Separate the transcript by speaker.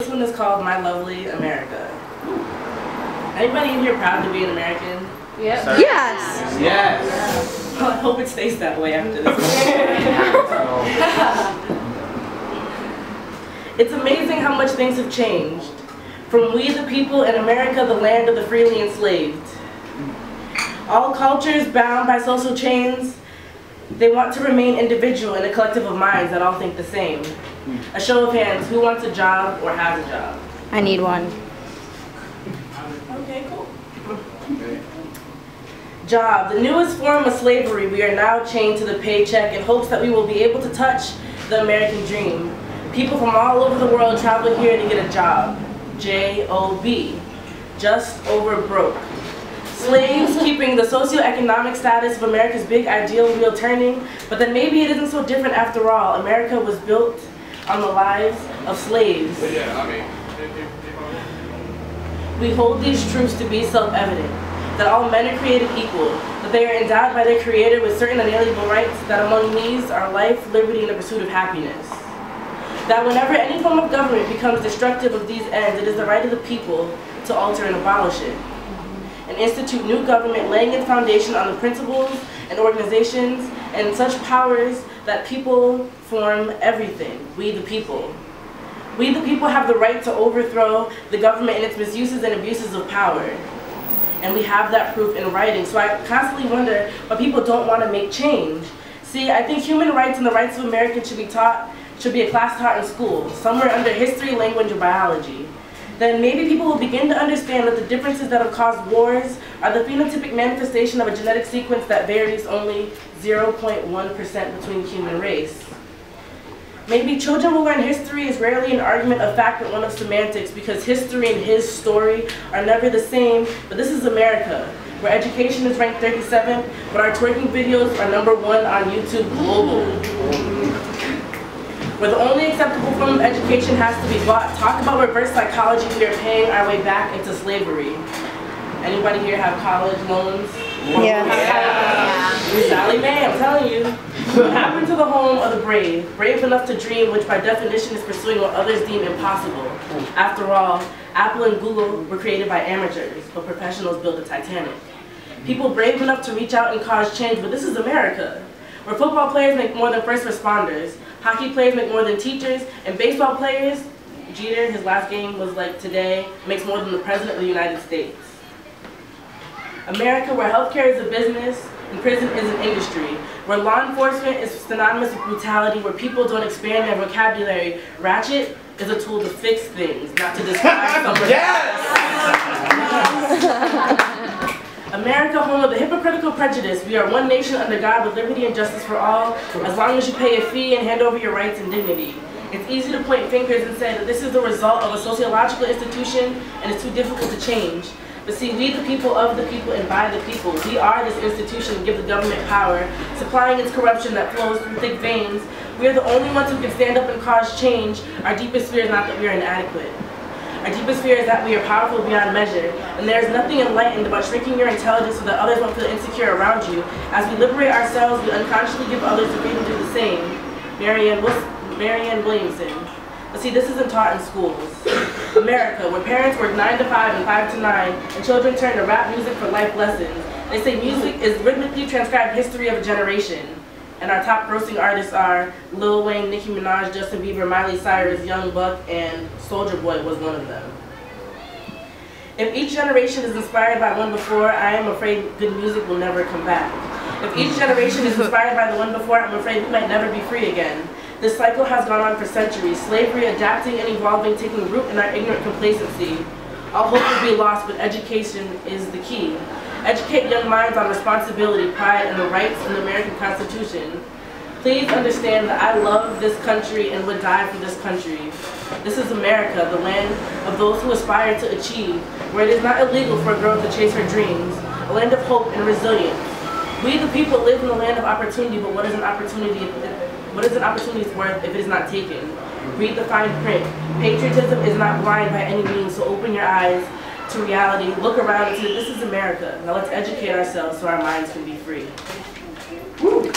Speaker 1: This one is called My Lovely America. Anybody in here proud to be an American?
Speaker 2: Yep.
Speaker 3: Yes.
Speaker 4: Yes.
Speaker 1: Well, I hope it stays that way after this. it's amazing how much things have changed. From we the people in America, the land of the freely enslaved. All cultures bound by social chains, they want to remain individual in a collective of minds that all think the same. A show of hands, who wants a job or has a job?
Speaker 3: I need one.
Speaker 1: Okay, cool. Job, the newest form of slavery, we are now chained to the paycheck in hopes that we will be able to touch the American dream. People from all over the world travel here to get a job. J-O-B, just over broke. Slaves keeping the socioeconomic status of America's big ideal wheel turning, but then maybe it isn't so different after all. America was built on the lives of slaves.
Speaker 4: Yeah, I mean,
Speaker 1: We hold these truths to be self-evident, that all men are created equal, that they are endowed by their Creator with certain unalienable rights, that among these are life, liberty, and the pursuit of happiness. That whenever any form of government becomes destructive of these ends, it is the right of the people to alter and abolish it. And institute new government laying its foundation on the principles and organizations and such powers that people form everything, we the people. We the people have the right to overthrow the government and its misuses and abuses of power. And we have that proof in writing. So I constantly wonder why people don't want to make change. See, I think human rights and the rights of Americans should be taught, should be a class taught in school, somewhere under history, language, or biology. Then maybe people will begin to understand that the differences that have caused wars are the phenotypic manifestation of a genetic sequence that varies only 0.1% between human race. Maybe children will learn history is rarely an argument of fact but one of semantics because history and his story are never the same, but this is America, where education is ranked 37, but our twerking videos are number one on YouTube global. Where the only acceptable form of education has to be bought. Talk about reverse psychology, we are paying our way back into slavery. Anybody here have college loans?
Speaker 3: Yeah.
Speaker 1: Sallie Mae, I'm telling you. What happened to the home of the brave? Brave enough to dream, which by definition is pursuing what others deem impossible. After all, Apple and Google were created by amateurs, but professionals built the Titanic. People brave enough to reach out and cause change, but this is America, where football players make more than first responders, hockey players make more than teachers, and baseball players, Jeter, his last game was like today, makes more than the President of the United States. America, where healthcare is a business and prison is an industry, where law enforcement is synonymous with brutality, where people don't expand their vocabulary. Ratchet is a tool to fix things, not to describe someone. America, home of the hypocritical prejudice. We are one nation under God with liberty and justice for all, as long as you pay a fee and hand over your rights and dignity. It's easy to point fingers and say that this is the result of a sociological institution and it's too difficult to change. But see, we the people of the people and by the people, we are this institution give the government power, supplying its corruption that flows through thick veins. We are the only ones who can stand up and cause change. Our deepest fear is not that we are inadequate. Our deepest fear is that we are powerful beyond measure, and there is nothing enlightened about shrinking your intelligence so that others won't feel insecure around you. As we liberate ourselves, we unconsciously give others the freedom to do the same. Marianne, Marianne Williamson. But see, this isn't taught in schools. America, where parents work 9 to 5 and 5 to 9, and children turn to rap music for life lessons. They say music is rhythmically transcribed history of a generation. And our top grossing artists are Lil Wayne, Nicki Minaj, Justin Bieber, Miley Cyrus, Young Buck, and Soulja Boy was one of them. If each generation is inspired by one before, I am afraid good music will never come back. If each generation is inspired by the one before, I'm afraid we might never be free again. This cycle has gone on for centuries, slavery adapting and evolving, taking root in our ignorant complacency. All hope will be lost, but education is the key. Educate young minds on responsibility, pride, and the rights in the American Constitution. Please understand that I love this country and would die for this country. This is America, the land of those who aspire to achieve, where it is not illegal for a girl to chase her dreams, a land of hope and resilience. We the people live in the land of opportunity, but what is an opportunity what is an opportunity worth if it is not taken? Read the fine print. Patriotism is not blind by any means, so open your eyes to reality. Look around and say, this is America. Now let's educate ourselves so our minds can be free.
Speaker 3: Woo!